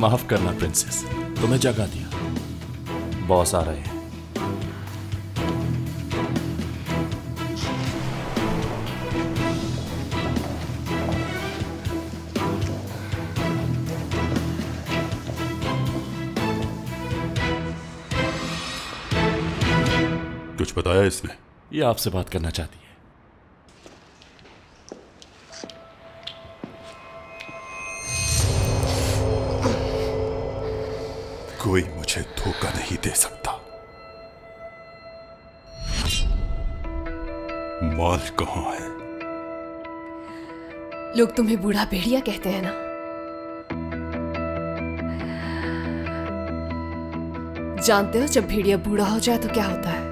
माफ़ करना प्रिंसेस तुम्हें जगा दिया। बॉस आ रहे हैं। कुछ बताया इसने? ये आपसे बात करना चाहती है। धोखा नहीं दे सकता। माल कहाँ है? लोग तुम्हें बूढ़ा भेड़िया कहते हैं ना? जानते हो जब भेड़िया बूढ़ा हो जाए तो क्या होता है?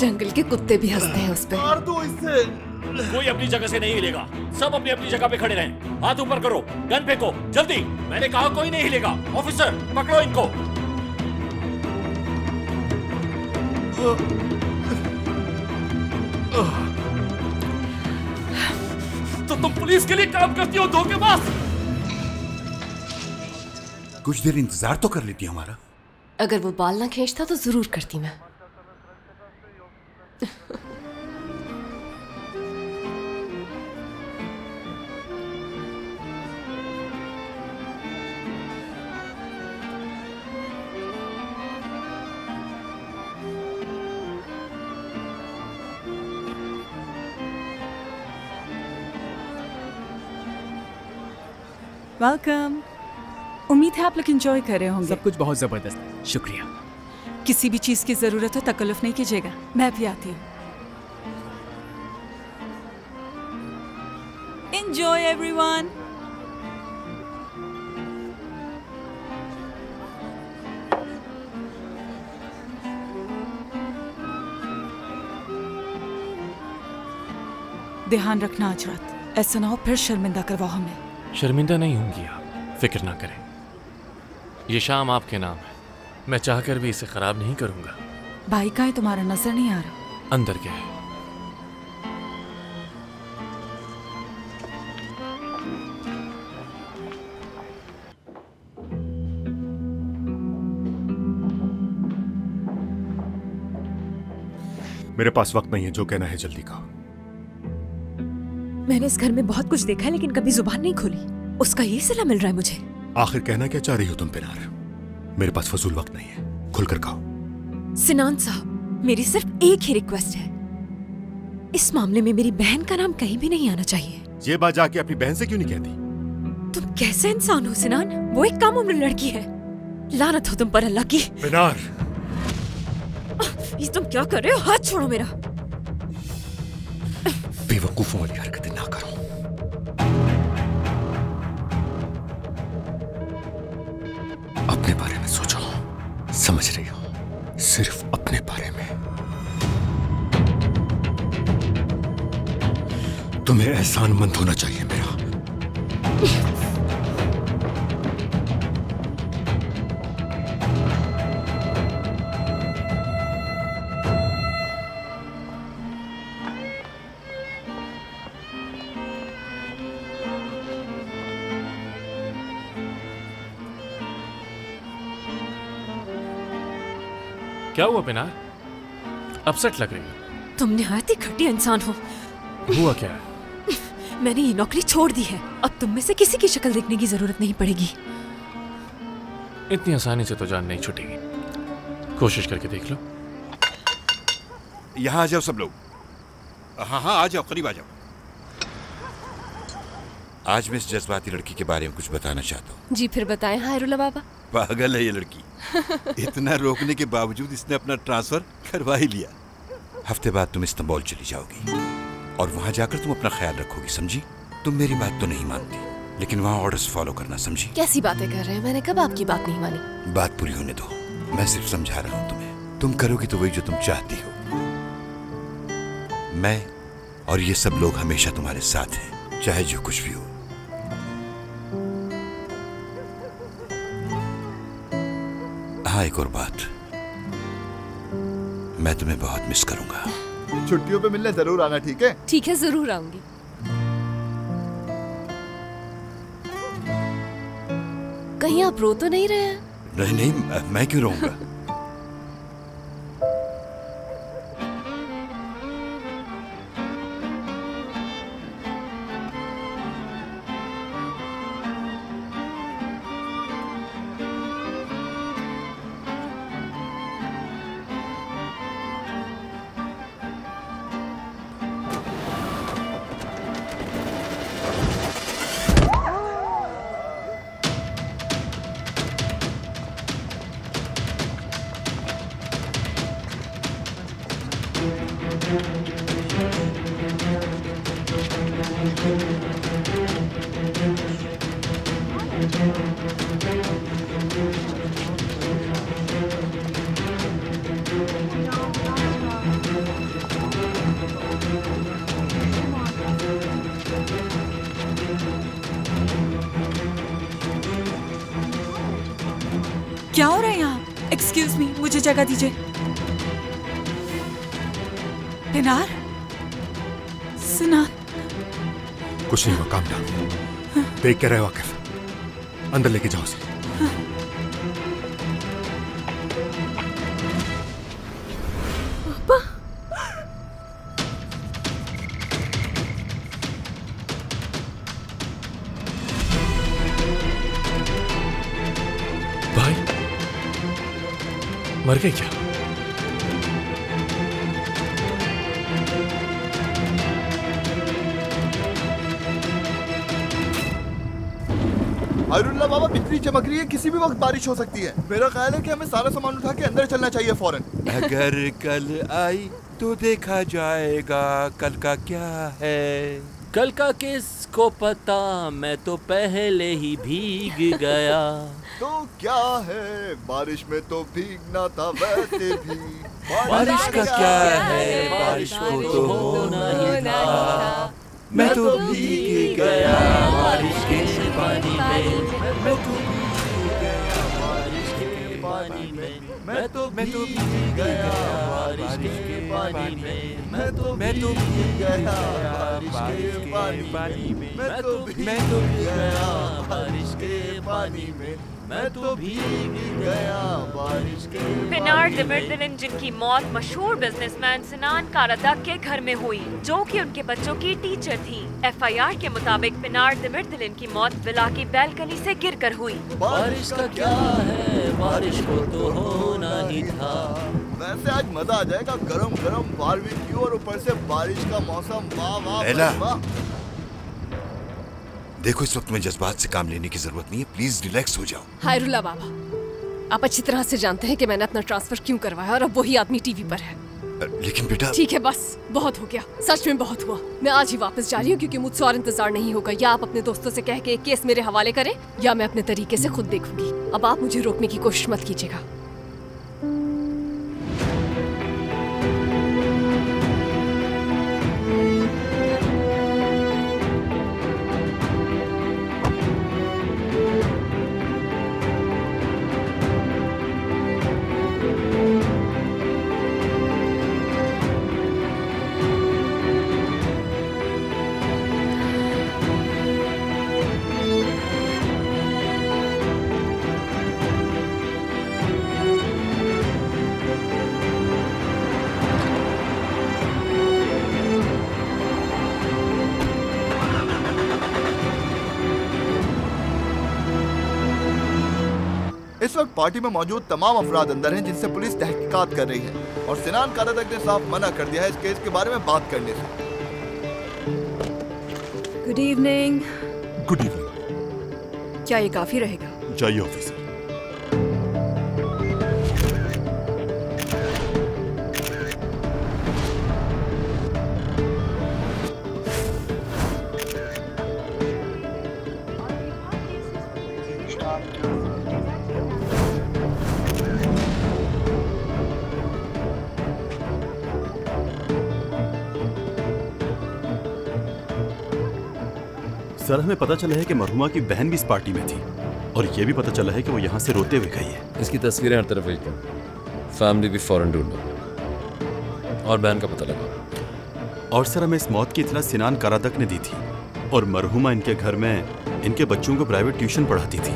जंगल के कुत्ते भी हँसते हैं उस पर मार दो इससे कोई अपनी जगह से नहीं हिलेगा। सब अपनी अपनी जगह पे खड़े रहें। हाथ ऊपर करो गन फेंको जल्दी। मैंने कहा कोई नहीं हिलेगा। ऑफिसर पकड़ो इनको। तो तुम पुलिस के लिए काम करती हो धोखेबाज कुछ देर इंतज़ार तो कर लेती हमारा। अगर वो बाल ना खींचता तो ज़रूर करती मैं। वेलकम उम्मीद है आप लोग एंजॉय कर रहे होंगे। सब कुछ बहुत ज़बरदस्त शुक्रिया। किसी भी चीज़ की ज़रूरत हो, तकल्लुफ नहीं कीजिएगा। मैं भी आती हूँ। एंजॉय एवरीवन ध्यान रखना आज रात। ऐसा ना हो, फिर शर्मिंदा करवाओ हमें। शर्मिंदा नहीं होंगी आप। फ़िक्र ना करें। ये शाम आपके नाम है। मैं चाहकर भी इसे खराब नहीं करूँगा। भाई का है तुम्हारा नज़र नहीं आ रहा। अंदर क्या है? मेरे पास वक्त नहीं है जो कहना है जल्दी कहो। मैंने इस घर में बहुत कुछ देखा है लेकिन कभी ज़ुबान नहीं खोली। उसका यही सिला मिल रहा है मुझे। आखिर कहना क्या चाह रही हो तुम पिनार? मेरे पास फजूल वक्त नहीं है। खुलकर कहो सिनान साहब मेरी सिर्फ़ एक ही रिक्वेस्ट है। इस मामले में मेरी बहन का नाम कहीं भी नहीं आना चाहिए। ये बात जाके अपनी बहन से क्यों नहीं कहती? तुम कैसे इंसान हो सिनान? वो एक कम उम्र लड़की है। लानत हो तुम पर अल्लाह की। पिनार ये तुम क्या कर रहे हो? हाथ छोड़ो मेरा। बेवकूफों वाली हरकतें। समझ रही हो? सिर्फ़ अपने बारे में। तुम्हें एहसान मंद होना चाहिए क्या हुआ पिनार अपसेट लग रही है। तुम निहायत ही घटिया इंसान हो। हुआ क्या? मैंने ये नौकरी छोड़ दी है। अब तुम में से किसी की शक्ल देखने की ज़रूरत नहीं पड़ेगी। इतनी आसानी से तो जान नहीं छुटेगी। कोशिश करके देख लो। यहाँ आ जाओ सब लोग। हाँ हाँ आ जाओ करीब आ जाओ। आज मैं इस जज्बाती लड़की के बारे में कुछ बताना चाहता हूँ। जी फिर बताएँ हायरुल्ला बाबा। पागल है ये लड़की। इतना रोकने के बावजूद इसने अपना ट्रांसफ़र करवा ही लिया। हफ़्ते बाद तुम इस्तांबुल चली जाओगी। और वहाँ जाकर तुम अपना ख्याल रखोगी समझी? तुम मेरी बात तो नहीं मानती लेकिन वहाँ ऑर्डर्स फॉलो करना समझी? कैसी बातें कर रहे हैं? मैंने कब आपकी बात नहीं मानी? बात पूरी होने दो। मैं सिर्फ़ समझा रहा हूँ तुम्हें। तुम करोगी तो वही जो तुम चाहती हो। मैं और ये सब लोग हमेशा तुम्हारे साथ हैं चाहे जो कुछ भी हो। हाँ एक और बात। मैं तुम्हें बहुत मिस करूँगा। छुट्टियों पे मिलने ज़रूर आना ठीक है? ठीक है ज़रूर आऊँगी। कहीं आप रो तो नहीं रहे हैं? नहीं नहीं मैं- क्यों रहूँगा जगह दीजिए। दिनार? सुना कुछ नहीं हुआ काम डाल। देख के रहे वाकिफ अंदर लेके जाओ उसे। गए क्या? अरुल्ला बाबा बिजली चमक रही है। किसी भी वक्त बारिश हो सकती है। मेरा ख्याल है कि हमें सारा सामान उठा के अंदर चलना चाहिए फ़ौरन। अगर कल आई तो देखा जाएगा कल का क्या है। कल का किसको पता मैं तो पहले ही भीग गया। तो क्या है? बारिश में तो भीगना था वैसे भी। बारिश बारिश का क्या है बारिश को तो होना ही था। मैं तो भीग गया। में तो मैं तो भीग गया बारिश के पानी में। मैं। तो मैं तो भीग गया बारिश के पानी में। मैं। तो मैं तो भीग गया बारिश के पानी में। मैं तो भीग गया बारिश के पिनार दिमिरदिलिन जिनकी मौत मशहूर बिजनेसमैन सिनान कारादक के घर में हुई जो कि उनके बच्चों की टीचर थी। एफआईआर के मुताबिक पिनार दिमिरदिलिन की मौत विला की बैल्कनी से गिरकर हुई। बारिश का क्या है? बारिश को तो होना ही था। वैसे आज मज़ा आ जाएगा गरम गरम बारबेक्यू और ऊपर से बारिश का मौसम। वाह वाह। देखो इस वक्त में जज्बात से काम लेने की ज़रूरत नहीं है। प्लीज़ रिलैक्स हो जाओ। हायरुल्ला बाबा आप अच्छी तरह से जानते हैं कि मैंने अपना ट्रांसफ़र क्यों करवाया और अब वही आदमी टीवी पर है। लेकिन बेटा ठीक है बस बहुत हो गया। सच में बहुत हुआ। मैं आज ही वापस जा रही हूँ क्योंकि मुझसे और इंतज़ार नहीं होगा। या आप अपने दोस्तों से कह के एक केस मेरे हवाले करें या मैं अपने तरीके से खुद देखूँगी। अब आप मुझे रोकने की कोशिश मत कीजिएगा। पार्टी में मौजूद तमाम अफराद अंदर हैं जिनसे पुलिस तहकीकात कर रही है और सिनान कारादक ने साफ़ मना कर दिया है इस केस के बारे में बात करने से। गुड इवनिंग गुड इवनिंग क्या ये काफ़ी रहेगा? जाइए ऑफिसर सर हमें पता चला है कि मरहुमा की बहन भी इस पार्टी में थी। और ये भी पता चला है कि वो यहाँ से रोते हुए गई है। इसकी तस्वीरें हर तरफ़ भेज दो फैमिली भी फ़ौरन ढूंढो और बहन का पता लगा। और सर हमें इस मौत की इतना सिनान कारादक ने दी थी। और मरहुमा इनके घर में इनके बच्चों को प्राइवेट ट्यूशन पढ़ाती थी।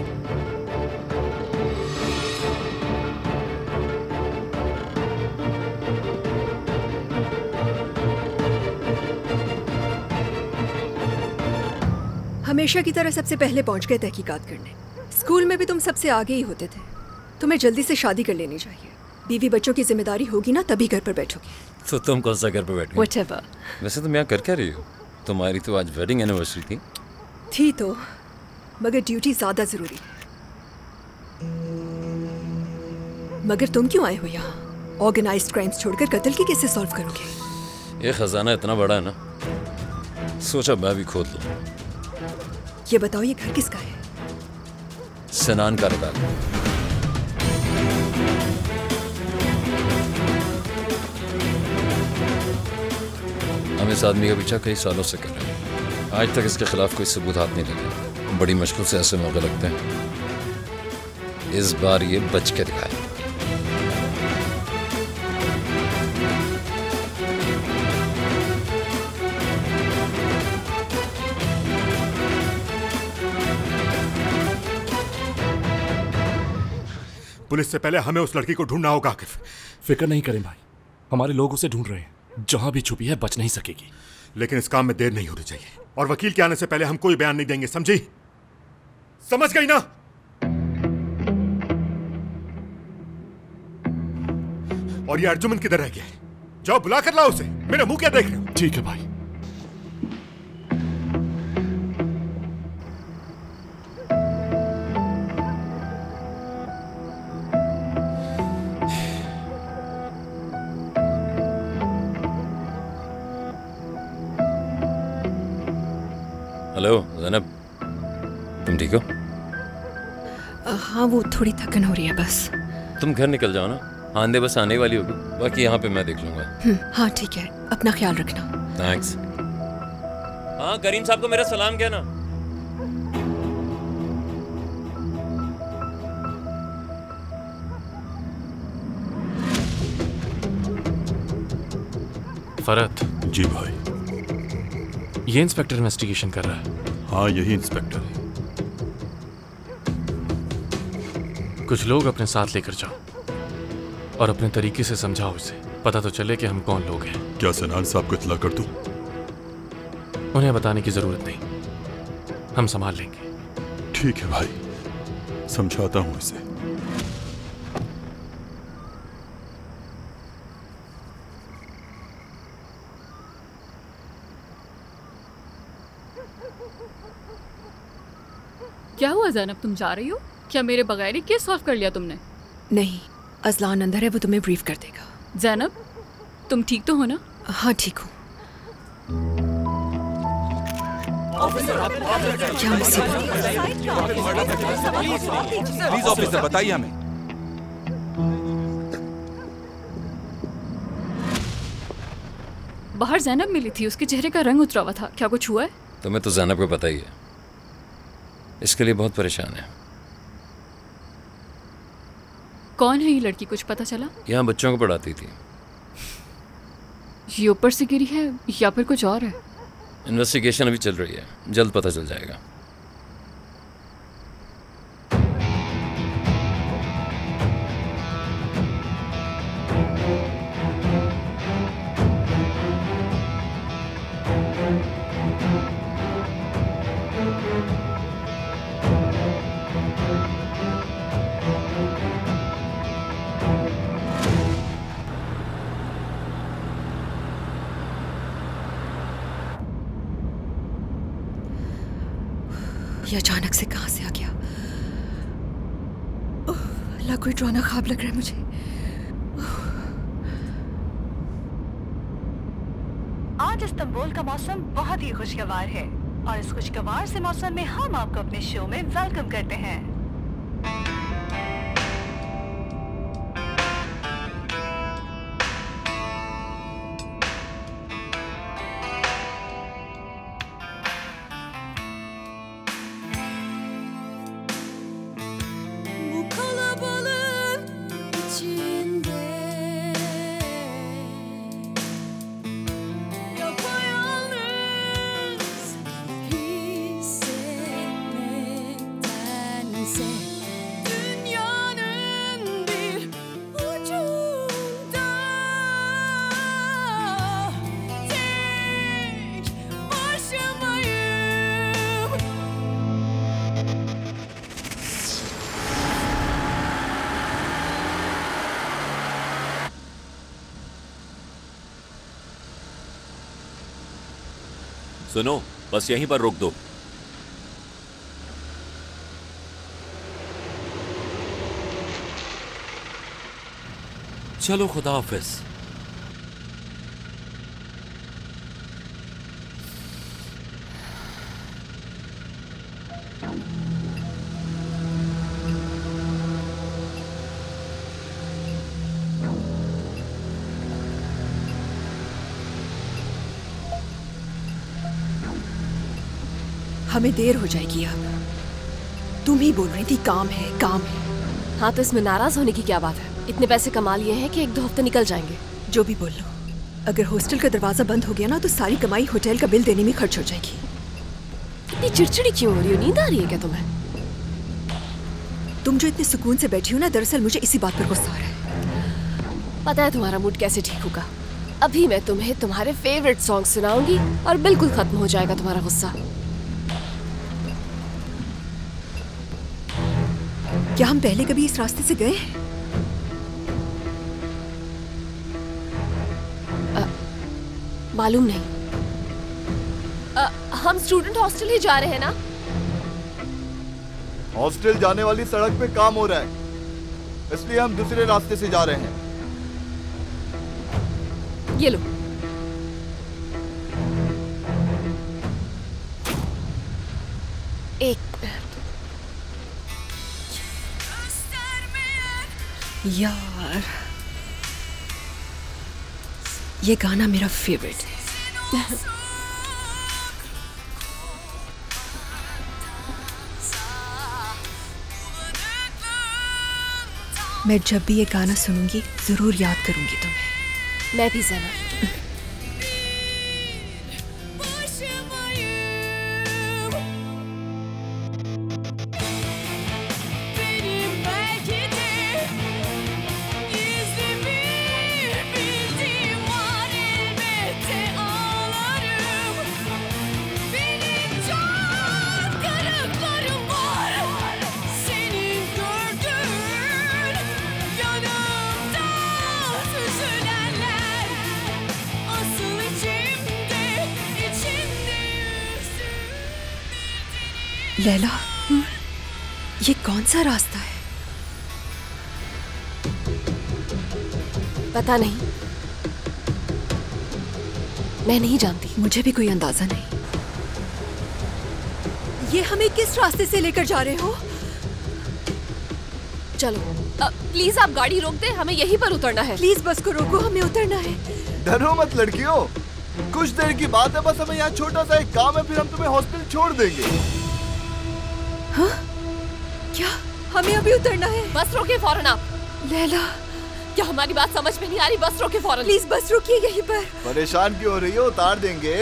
हमेशा की तरह सबसे पहले पहुँच गए तहकीकात करने। स्कूल में भी तुम सबसे आगे ही होते थे। तुम्हें जल्दी से शादी कर लेनी चाहिए। बीवी बच्चों की ज़िम्मेदारी होगी ना तभी घर पर बैठोगी। तो तुम कौन सा घर पर बैठ वैसे तुम यहाँ कर क्या रही हो। तुम्हारी तो आज वेडिंग एनिवर्सरी थी। थी तो मगर ड्यूटी ज़्यादा ज़रूरी है मगर तुम क्यों आए हो यहाँ? ऑर्गेनाइज्ड क्राइम्स छोड़कर कत्ल की कैसे सॉल्व करोगे? ये खजाना इतना बड़ा है ना। सोचा मैं भी खोद लूँ ये बताओ, ये घर किसका है? स्नान का हम इस आदमी का पीछा कई सालों से कर रहे हैं। आज तक इसके खिलाफ कोई सबूत हाथ नहीं लगे। बड़ी मुश्किल से ऐसे मौके लगते हैं। इस बार ये बच के दिखाए। पुलिस से पहले हमें उस लड़की को ढूंढना होगा आकिफ फ़िक्र नहीं करें भाई। हमारे लोग उसे ढूंढ रहे हैं। जहाँ भी छुपी है बच नहीं सकेगी। लेकिन इस काम में देर नहीं होनी चाहिए। और वकील के आने से पहले हम कोई बयान नहीं देंगे समझी? समझ गई ना? और ये अर्जुमन किधर रह गया जाओ बुला कर लाओ उसे। मेरा मुँह क्या देख रहे हो? ठीक है भाई। हाँ वो थोड़ी थकन हो रही है बस। तुम घर निकल जाओ ना। आंधे बस आने वाली होगी। बाकी यहाँ पे मैं देख लूँगा। हम्म, हाँ ठीक है। अपना ख्याल रखना। थैंक्स हाँ करीम साहब को मेरा सलाम कहना। फरत जी भाई। ये इंस्पेक्टर इन्वेस्टिगेशन कर रहा है। हाँ यही इंस्पेक्टर है। कुछ लोग अपने साथ लेकर जाओ। और अपने तरीके से समझाओ इसे। पता तो चले कि हम कौन लोग हैं। क्या सनान साहब को इतला कर दूँ? उन्हें बताने की ज़रूरत नहीं। हम संभाल लेंगे। ठीक है भाई। समझाता हूँ इसे। क्या हुआ जैनब? तुम जा रही हो? क्या मेरे बगैर ही केस सॉल्व कर लिया तुमने? नहीं अजलान अंदर है वो तुम्हें ब्रीफ कर देगा। जैनब तुम ठीक तो हो ना? हाँ ठीक हूँ। क्या प्लीज़ ऑफिसर बताइए हमें। बाहर जैनब मिली थी उसके चेहरे का रंग उतरा हुआ था। क्या कुछ हुआ है? तुम्हें तो जैनब को पता ही है। इसके लिए बहुत परेशान है। कौन है ये लड़की? कुछ पता चला? यहाँ बच्चों को पढ़ाती थी। ये ऊपर से गिरी है या फिर कुछ और है? इन्वेस्टिगेशन अभी चल रही है। जल्द पता चल जाएगा। खुशगवार है। और इस खुशगवार से मौसम में हम आपको अपने शो में वेलकम करते हैं। सुनो बस यहीं पर रोक दो। चलो खुदा हाफिज। हमें देर हो जाएगी अब। तुम ही बोल रही थी काम है काम है। हाँ तो इसमें नाराज़ होने की क्या बात है? इतने पैसे कमा लिए हैं कि एक दो हफ़्ते निकल जाएँगे। जो भी बोल लो। अगर हॉस्टल का दरवाज़ा बंद हो गया ना तो सारी कमाई होटल का बिल देने में खर्च हो जाएगी। इतनी चिड़चिड़ी क्यों हो रही हो? नींद आ रही है क्या तुम्हें? तुम जो इतने सुकून से बैठी हो ना दरअसल मुझे इसी बात पर गुस्सा आ रहा है। पता है तुम्हारा मूड कैसे ठीक होगा? अभी मैं तुम्हें तुम्हारे फेवरेट सॉन्ग सुनाऊँगी और बिल्कुल खत्म हो जाएगा तुम्हारा गुस्सा। क्या हम पहले कभी इस रास्ते से गए? मालूम नहीं। अ, हम स्टूडेंट हॉस्टल ही जा रहे हैं ना? हॉस्टल जाने वाली सड़क पे काम हो रहा है। इसलिए हम दूसरे रास्ते से जा रहे हैं। ये लो। एक यार। ये गाना मेरा फेवरेट है। मैं जब भी ये गाना सुनूँगी, ज़रूर याद करूँगी तुम्हें। मैं भी जना लैला ये कौन सा रास्ता है? पता नहीं। मैं नहीं जानती। मुझे भी कोई अंदाज़ा नहीं। ये हमें किस रास्ते से लेकर जा रहे हो? चलो। प्लीज़ आप गाड़ी रोक दे हमें यहीं पर उतरना है। प्लीज़ बस को रोको हमें उतरना है। डरो मत लड़कियों। कुछ देर की बात है बस हमें यहाँ छोटा सा एक काम है फिर हम तुम्हें हॉस्टल छोड़ देंगे। हाँ? क्या हमें अभी उतरना है? बस रोके फ़ौरन आप। लैला। क्या हमारी बात समझ में नहीं आ रही? बस रोके फ़ौरन। प्लीज़ बस रुकिए यहीं पर। परेशान क्यों हो रही हो? उतार देंगे।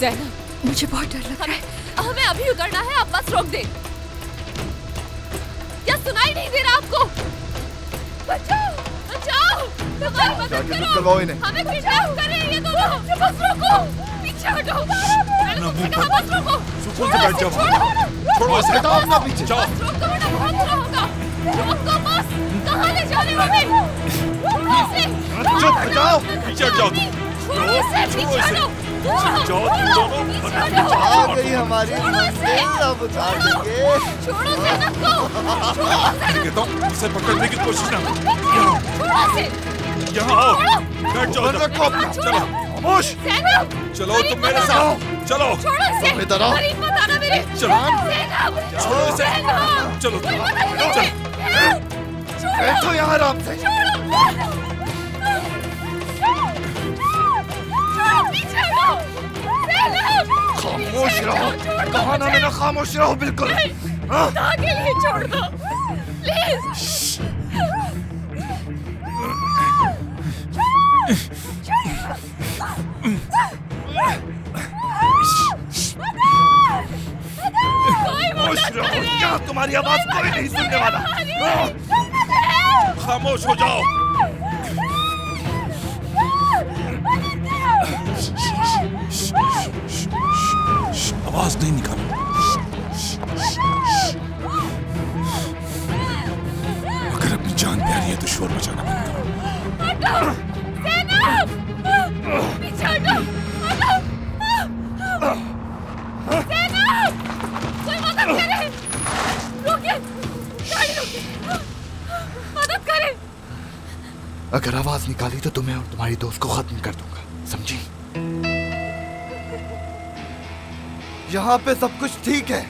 जैनब मुझे बहुत डर लग रहा है। हमें अभी उतरना है आप बस रोक दे। क्या सुनाई नहीं दे रहा आपको? बचाओ बचाओ। हमारी मदद करो बुक करवाओ इन्हें। हमें बचाओ करे ये दोनों। बस रोको पकड़ने की कोशिश ना यहाँ आओ बैठ जाओ खामोश। चलो तुम मेरे साथ चलो। छोड़ो तुम इधर आओ। करीब मेरे। चलो। छोड़ो इसे चलो चलो बैठो यहाँ आराम से। खामोश रहो। कहा ना मैंने खामोश रहो बिल्कुल। हाँ? छोड़ दो। प्लीज़। क्या तुम्हारी आवाज़ कोई नहीं सुनने वाला। खामोश हो जाओ। आवाज़ नहीं निकालो। अगर अपनी जान प्यारी है तो शोर मचाना बंद करो मदद करें। अगर आवाज़ निकाली तो तुम्हें और तुम्हारी दोस्त को खत्म कर दूँगा, समझी? यहाँ पे सब कुछ ठीक है।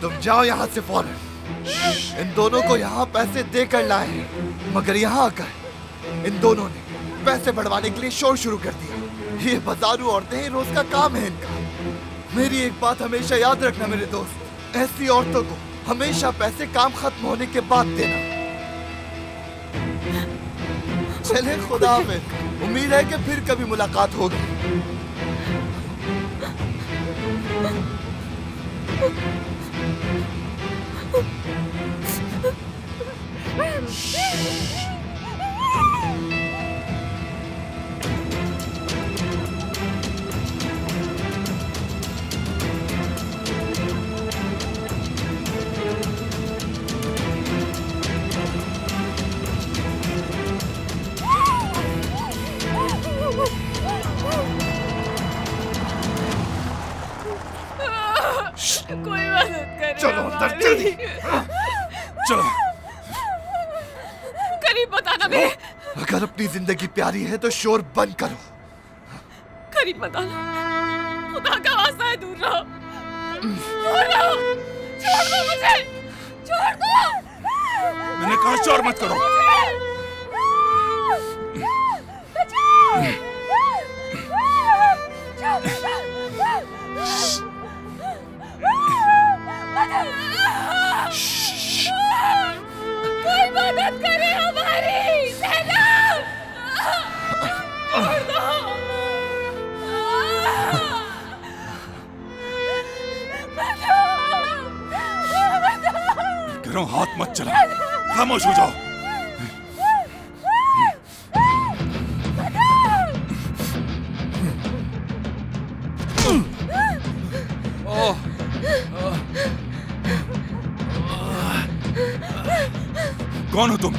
तुम जाओ यहाँ से फ़ौरन। इन दोनों को यहाँ पैसे दे कर लाए हैं, मगर यहाँ आकर इन दोनों ने पैसे बढ़वाने के लिए शोर शुरू कर दिया। ये बाजारू औरतें रोज का काम है इनका। मेरी एक बात हमेशा याद रखना मेरे दोस्त। ऐसी औरतों को हमेशा पैसे काम खत्म होने के बाद देना। चले, खुदा में। उम्मीद है कि फिर कभी मुलाकात होगी। कोई चलो अंदर जल्दी। चलो। करीब बताना मेरे। अगर अपनी ज़िंदगी प्यारी है तो शोर बंद करो। करीब बताना। खुदा का वास्ता है दूर रहो। दूर रहो। छोड़ दो मुझे। छोड़ दो। मैंने कहा शोर मत करो। कोई मदद करे हमारी हाथ मत चला खामोश हो जाओ। कौन हो तुम?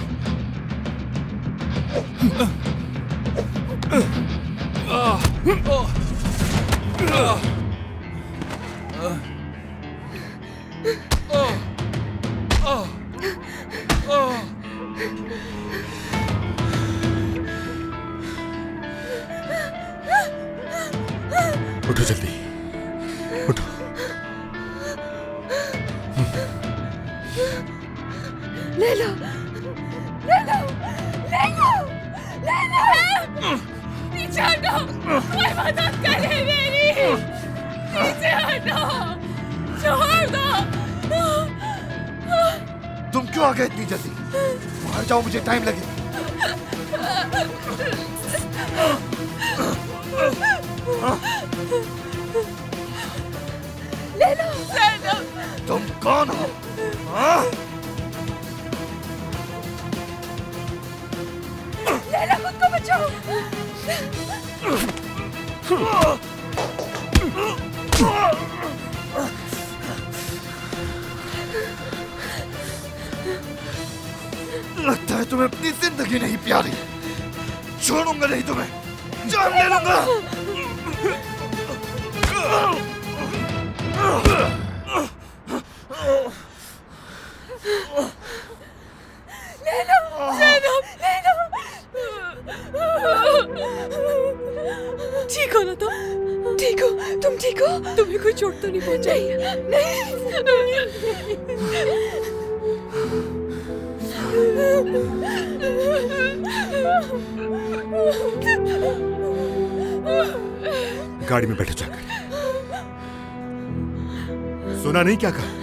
उठो जल्दी। उठो। ले लो। ले लो ले लो ले लो पीछे हटो कोई मदद करे मेरी पीछे हटो छोड़ दो तुम क्यों आ गए इतनी जल्दी? बाहर जाओ मुझे टाइम लगेगा ले लो ले लो तुम कौन हो? हाँ? को बचाओ। लगता है तुम्हें अपनी ज़िंदगी नहीं प्यारी। छोड़ूँगा नहीं तुम्हें। जान ले लूँगा। ठीक हो? तुम्हें कोई चोट तो नहीं पहुंचाई? नहीं गाड़ी में बैठो जाकर। सुना नहीं क्या कहा?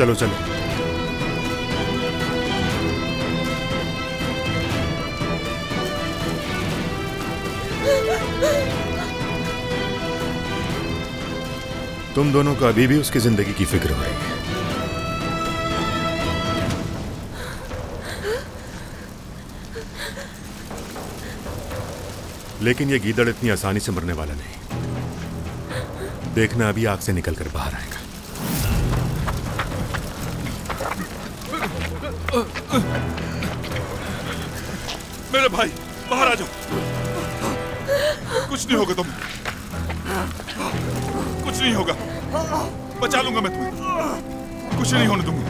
चलो चलो। तुम दोनों को अभी भी उसकी ज़िंदगी की फ़िक्र हो रही है। लेकिन ये गीदड़ इतनी आसानी से मरने वाला नहीं। देखना अभी आग से निकलकर बाहर आएगा बाहर आ जाओ। कुछ नहीं होगा तुम। कुछ नहीं होगा। बचा लूँगा मैं तुम्हें। कुछ नहीं होने दूँगा।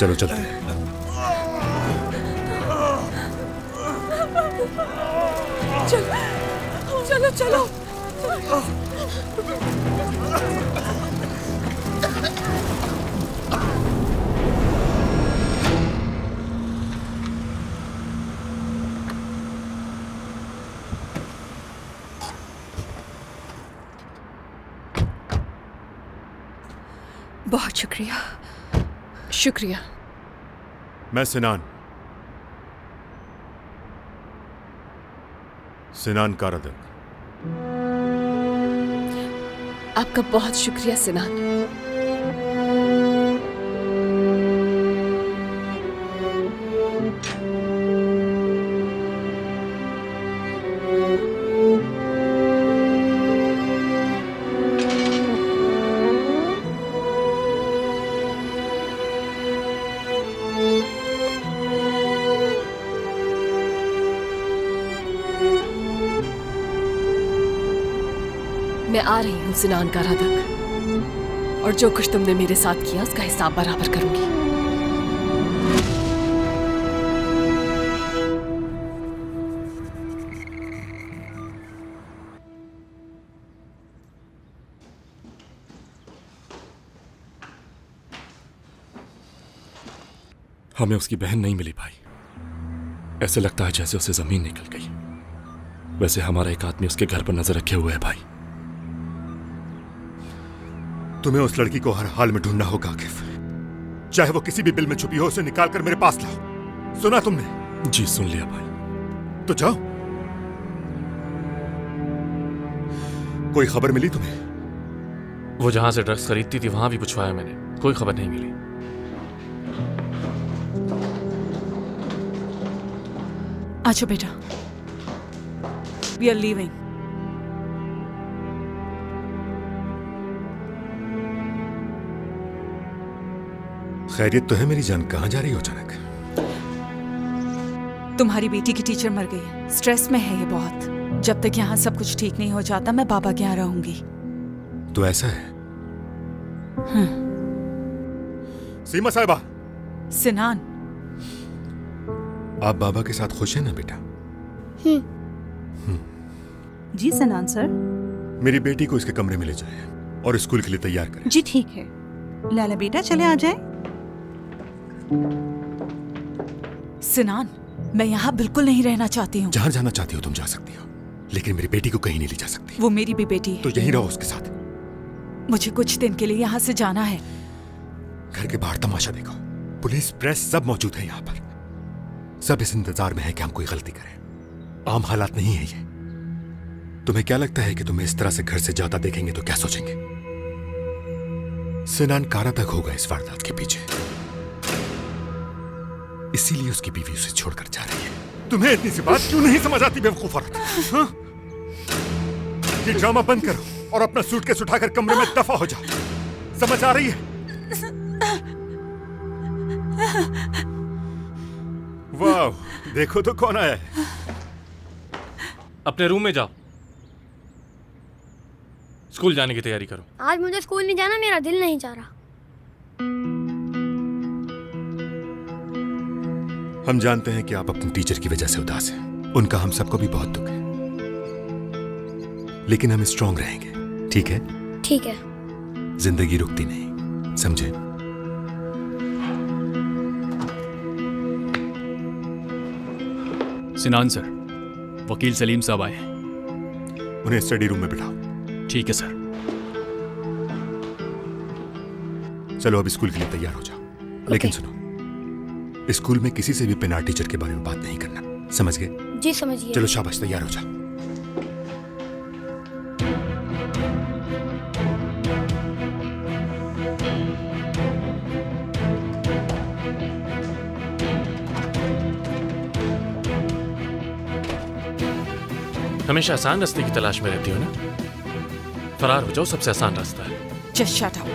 चलो चलते हैं। चलो चलो चलो। शुक्रिया। शुक्रिया। मैं सिनान। सिनान कारदक आपका बहुत शुक्रिया सिनान। मैं आ रही हूँ सिनान का राधक। और जो कुछ तुमने मेरे साथ किया, उसका हिसाब बराबर करूँगी। हमें उसकी बहन नहीं मिली भाई। ऐसे लगता है जैसे उसे ज़मीन निकल गई। वैसे हमारा एक आदमी उसके घर पर नज़र रखे हुए है भाई। तुम्हें उस लड़की को हर हाल में ढूंढना होगा आकिफ चाहे वो किसी भी बिल में छुपी हो उसे निकाल कर मेरे पास लाओ। सुना तुमने? जी सुन लिया भाई। तो जाओ। कोई खबर मिली तुम्हें? वो जहाँ से ड्रग्स खरीदती थी वहाँ भी पूछवाया मैंने। कोई खबर नहीं मिली। अच्छा बेटा। वी आर लीविंग खैरियत तो है मेरी जान कहाँ जा रही हो अचानक? तुम्हारी बेटी की टीचर मर गई है। स्ट्रेस में है ये बहुत। जब तक यहाँ सब कुछ ठीक नहीं हो जाता मैं बाबा के यहाँ रहूँगी। तो ऐसा है? हाँ। सीमा साहिबा! सिनान। आप बाबा के साथ खुश हैं ना बेटा? जी सनान सर। मेरी बेटी को इसके कमरे में ले जाए और स्कूल के लिए तैयार करें। जी ठीक है। लाला बेटा चले आ जाए। सिनान मैं यहाँ बिल्कुल नहीं रहना चाहती हूँ। जहाँ जाना चाहती हो तुम जा सकती हो लेकिन मेरी बेटी को कहीं नहीं ले जा सकती। वो मेरी भी बेटी है। तो यहीं रहो उसके साथ। मुझे कुछ दिन के लिए यहाँ से जाना है। घर के बाहर तमाशा देखो। पुलिस प्रेस सब मौजूद है यहाँ पर। सब इस इंतज़ार में है कि हम कोई गलती करें। आम हालात नहीं है ये। तुम्हें क्या लगता है कि तुम्हें इस तरह से घर से जाता देखेंगे तो क्या सोचेंगे? सिनान कारा तक होगा इस वारदात के पीछे। इसीलिए उसकी बीवी उसे छोड़कर जा रही है। तुम्हें इतनी सी बात क्यों नहीं समझ आती बेवकूफ़ औरत? हाँ? ये ड्रामा बंद करो और अपना सूटकेस उठाकर कमरे में दफ़ा हो जाओ। समझ आ रही है? वाह देखो तो कौन आया है। अपने रूम में जाओ। स्कूल जाने की तैयारी करो। आज मुझे स्कूल नहीं जाना मेरा दिल नहीं चाह रहा। हम जानते हैं कि आप अपनी टीचर की वजह से उदास हैं। उनका हम सबको भी बहुत दुख है। लेकिन हम स्ट्रांग रहेंगे। ठीक है? ठीक है। ज़िंदगी रुकती नहीं। समझे? सिनान सर वकील सलीम साहब आए हैं। उन्हें स्टडी रूम में बिठाओ। ठीक है सर। चलो अब स्कूल के लिए तैयार हो जाओ। लेकिन सुनो। स्कूल में किसी से भी पेनार टीचर के बारे में बात नहीं करना। समझ गए? जी समझिए। चलो शाबाश तैयार हो जाओ हमेशा आसान रास्ते की तलाश में रहती हो ना? फरार हो जाओ सबसे आसान रास्ता है। Just shut up